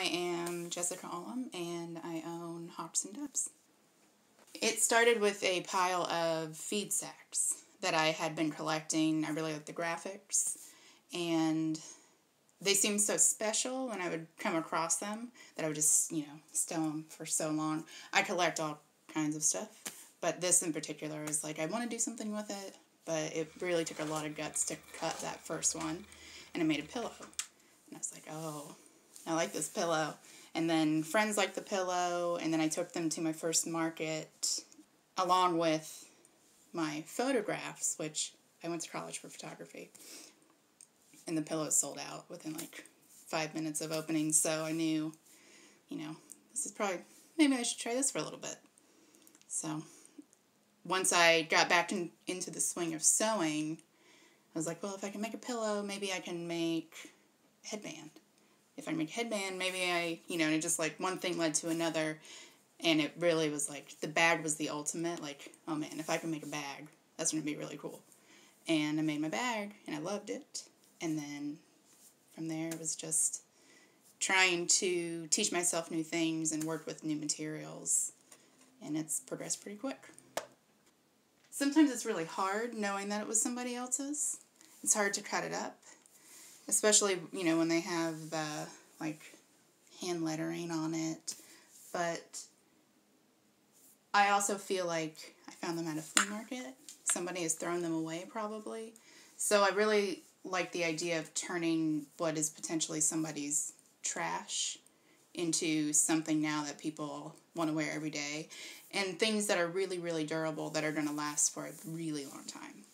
I am Jessica Ullom and I own Hawks & Doves. It started with a pile of feed sacks that I had been collecting. I really liked the graphics and they seemed so special when I would come across them that I would just, you know, stow them for so long. I collect all kinds of stuff, but this in particular is like I want to do something with it, but it really took a lot of guts to cut that first one, and I made a pillow. And I was like, oh, I like this pillow. And then friends liked the pillow, and then I took them to my first market along with my photographs, which I went to college for photography and the pillows sold out within like five minutes of opening. So I knew, you know, this is probably maybe I should try this for a little bit. So once I got back in, into the swing of sewing, I was like, well, if I can make a pillow, maybe I can make headband. If I make headband, maybe I, you know, and it just like one thing led to another. And it really was like the bag was the ultimate. Like, oh man, if I can make a bag, that's going to be really cool. And I made my bag and I loved it and then from there it was just trying to teach myself new things and work with new materials and it's progressed pretty quick sometimes it's really hard knowing that it was somebody else's it's hard to cut it up especially you know when they have uh, like hand lettering on it. But i also feel like i found them at a flea market. Somebody has thrown them away probably. So i really like the idea of turning what is potentially somebody's trash into something now that people want to wear every day. And things that are really really durable that are going to last for a really long time